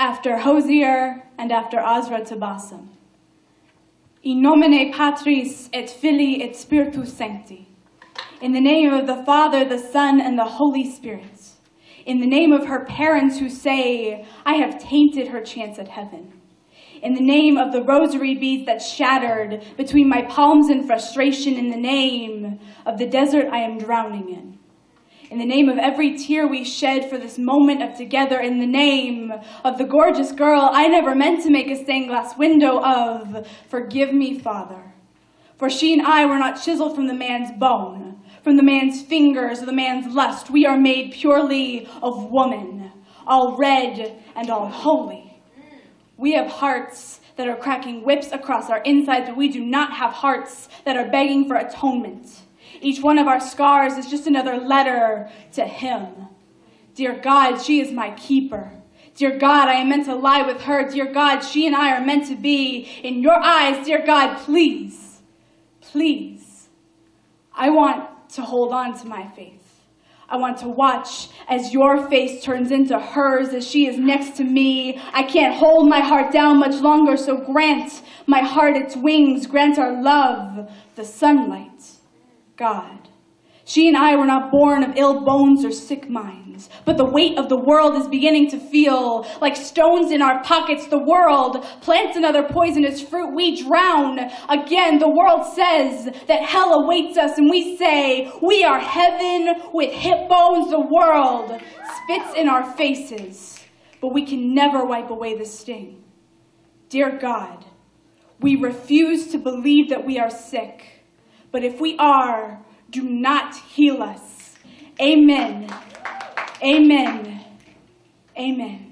After Hozier and after Azra Tabassum. In nomine Patris et Filii et Spiritus Sancti. In the name of the Father, the Son, and the Holy Spirit. In the name of her parents who say, I have tainted her chance at heaven. In the name of the rosary beads that shattered between my palms in frustration. In the name of the desert I am drowning in. In the name of every tear we shed for this moment of together, in the name of the gorgeous girl I never meant to make a stained glass window of, forgive me, Father. For she and I were not chiseled from the man's bone, from the man's fingers or the man's lust. We are made purely of woman, all red and all holy. We have hearts that are cracking whips across our insides, but we do not have hearts that are begging for atonement. Each one of our scars is just another letter to Him. Dear God, she is my keeper. Dear God, I am meant to lie with her. Dear God, she and I are meant to be in your eyes. Dear God, please, please. I want to hold on to my faith. I want to watch as your face turns into hers as she is next to me. I can't hold my heart down much longer, so grant my heart its wings. Grant our love the sunlight. God. She and I were not born of ill bones or sick minds, but the weight of the world is beginning to feel like stones in our pockets. The world plants another poisonous fruit. We drown. Again, the world says that hell awaits us, and we say, We are heaven with hip bones. The world spits in our faces, but we can never wipe away the sting. Dear God, we refuse to believe that we are sick. But if we are, do not heal us. Amen. Amen. Amen.